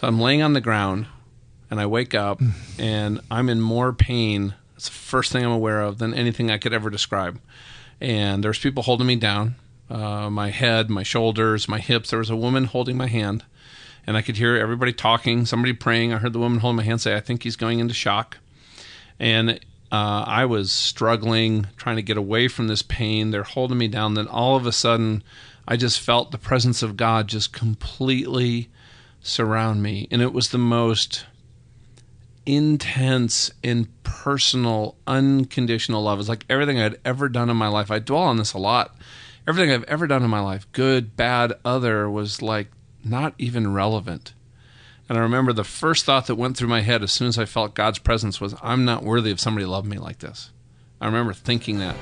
So I'm laying on the ground and I wake up and I'm in more pain. It's the first thing I'm aware of than anything I could ever describe. And there's people holding me down uh, my head, my shoulders, my hips. There was a woman holding my hand. And I could hear everybody talking, somebody praying. I heard the woman holding my hand say, I think he's going into shock. And uh, I was struggling, trying to get away from this pain. They're holding me down. Then all of a sudden, I just felt the presence of God just completely surround me. And it was the most intense and personal, unconditional love. It's like everything I'd ever done in my life. I dwell on this a lot. Everything I've ever done in my life, good, bad, other, was like not even relevant. And I remember the first thought that went through my head as soon as I felt God's presence was, I'm not worthy of somebody love me like this. I remember thinking that.